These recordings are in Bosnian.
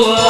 go.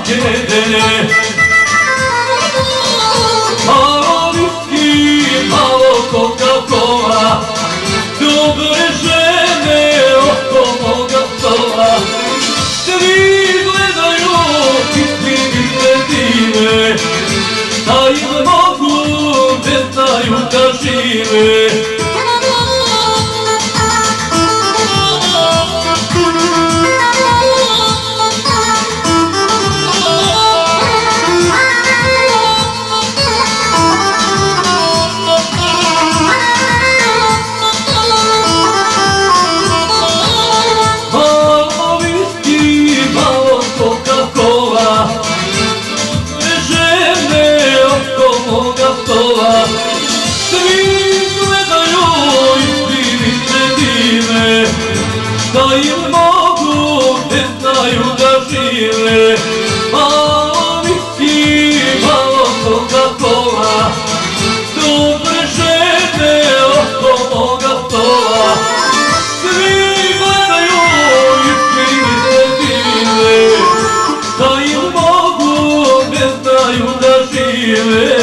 Ajde Malo ljudi, malo koga tova Dobre žene, oko moga tova Svi gledaju, ti ti mi se dive Da ih mogu, ne znaju da žive. šta im mogu, ne znaju da žive. A mi ti malo toga kola, dobre žene oko moga stola. Svi gledaju i krivi se dive, šta im mogu, ne znaju da žive.